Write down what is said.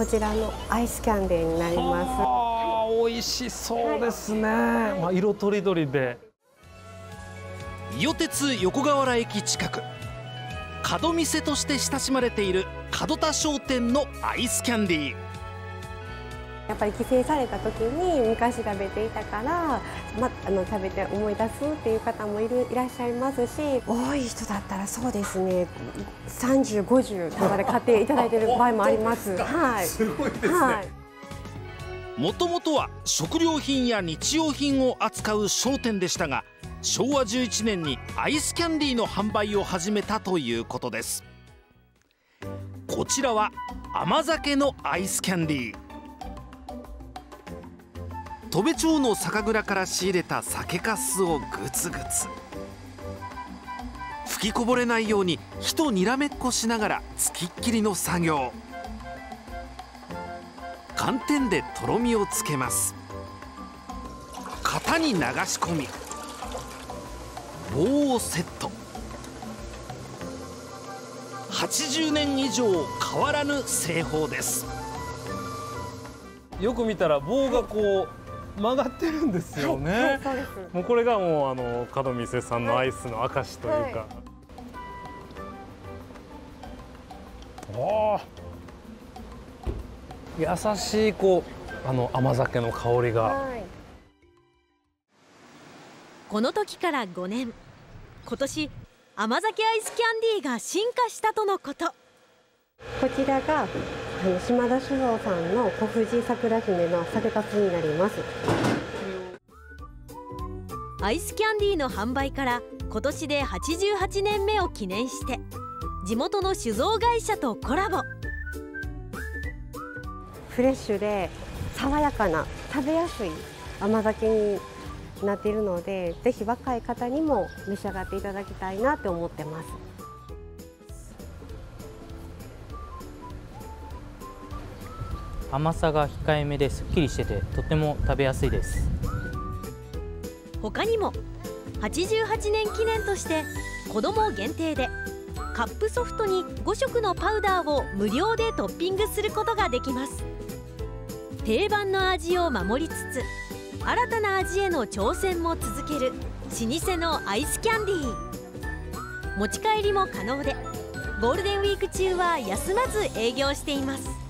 こちらのアイスキャンデーになります。美味しそうですね、はい、まあ、色とりどりで。伊予鉄横河原駅近く。門店として親しまれている門田商店のアイスキャンディーやっぱり帰省された時に昔食べていたから、ま、あの食べて思い出すっていう方もいるいらっしゃいますし多い人だったらそうですね。3050とかで買っていただいている場合もあります。はい、すごいですね、はい。もともとは食料品や日用品を扱う商店でしたが昭和11年にアイスキャンディーの販売を始めたということです。こちらは甘酒のアイスキャンディー戸部町の酒蔵から仕入れた酒かすをグツグツ。吹きこぼれないように火とにらめっこしながらつきっきりの作業。寒天でとろみをつけます。型に流し込み棒をセット。80年以上変わらぬ製法です。よく見たら棒がこう曲がってるんですよね、はい、もうこれがもうあの門店さんのアイスの証というか、はい、優しいこうあの甘酒の香りが、はい、この時から5年。今年甘酒アイスキャンディーが進化したとのこと。こちらが島田酒造さんの小藤桜姫の酒粕になりますアイスキャンディーの販売から今年で88年目を記念して地元の酒造会社とコラボフレッシュで爽やかな食べやすい甘酒になっているのでぜひ若い方にも召し上がっていただきたいなと思ってます。甘さが控えめですっきりしててとても食べやすいです。他にも88年記念として子ども限定でカップソフトに5色のパウダーを無料でトッピングすることができます。定番の味を守りつつ新たな味への挑戦も続ける老舗のアイスキャンディー。持ち帰りも可能でゴールデンウィーク中は休まず営業しています。